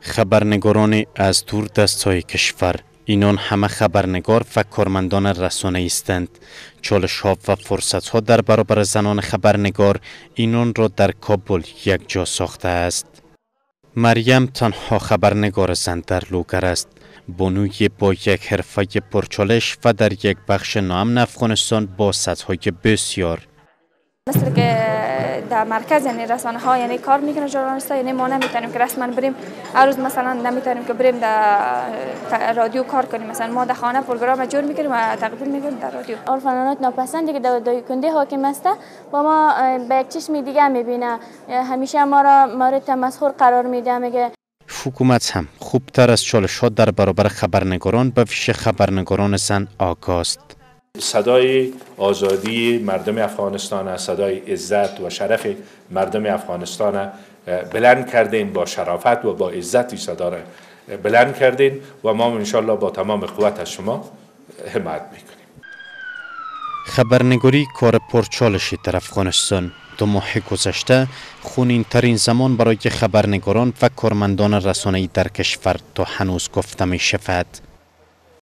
خبرنگاران از دور دستای کشور اینان همه خبرنگار و کارمندان رسانه استند چالش ها و فرصت ها در برابر زنان خبرنگار اینان را در کابل یک جا ساخته است. مریم تنها خبرنگار زن در لوگر است. بانوی با یک حرفه پرچالش و در یک بخش نام افغانستان با سطحهای بسیار. مثل که مرکز یعنی رسانه ها یعنی کار می‌کنه ژورنالیست یعنی ما نمی‌تونیم که رسما بریم. هر روز مثلا نمی‌تونیم که بریم در رادیو کار کنیم. مثلا ما در خانه پروگرام جور می‌کنیم و تقدیم می‌کنیم در رادیو. عرفانات ناپسندی که در کنده حاکم است. با ما به یک چشم دیگه می‌بینه. همیشه ما را مورد تمسخر قرار میده. میگه حکومت هم خوبتر از چالش ها در برابر خبرنگاران. به ویژه خبرنگاران زن آگاست. صدای آزادی مردم افغانستان صدای عزت و شرف مردم افغانستان بلند کردین با شرافت و با عزتی صدا را بلند کردین و ما انشالله با تمام قوت از شما حمایت می‌کنیم خبرنگاری کار پرچالشی در افغانستان دو ماه گذشته خونین ترین زمان برای خبرنگاران و کارمندان رسانه‌ای در کشور تا هنوز گفته می شود.